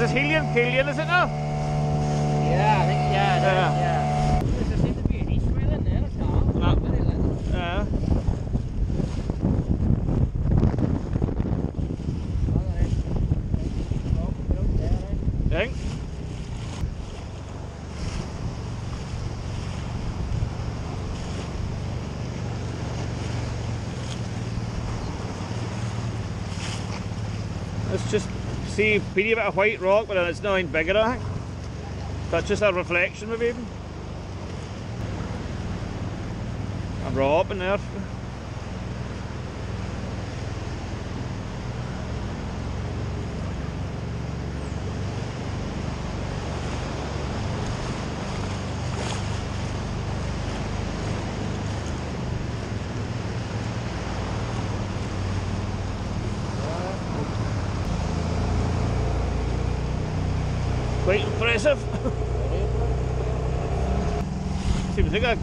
it Hillian? Killian, is it now? Yeah, I think, yeah, it is, Yeah. yeah. To be an east wheel in there, I can't. No. Yeah. There is. Put it up there? Think. Let's just see a bit of white rock, but it's nothing bigger, I think. That's just a reflection, maybe even. A rock in there. Quite impressive. See, I think I-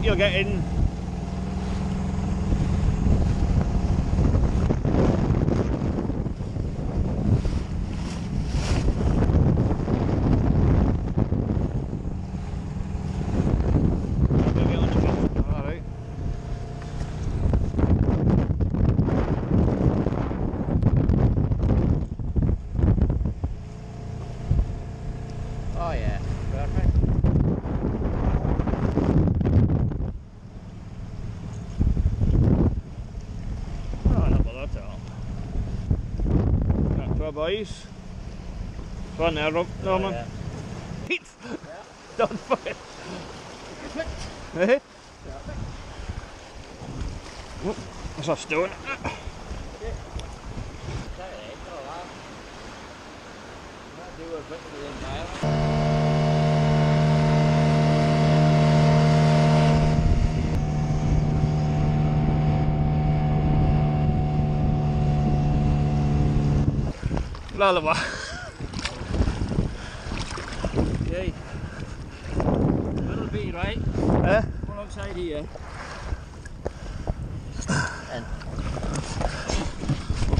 Two boys. One there, Rob. Norman. yeah. Heat. Done for it. Eh? Oh, There's a stone. Sorry, eh, for a laugh. Might do a bit of the entire. Lullaby. Okay. Little bit, right? Eh? One outside here. And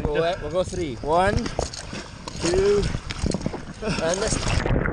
we'll go, we'll go three. One, two, and this.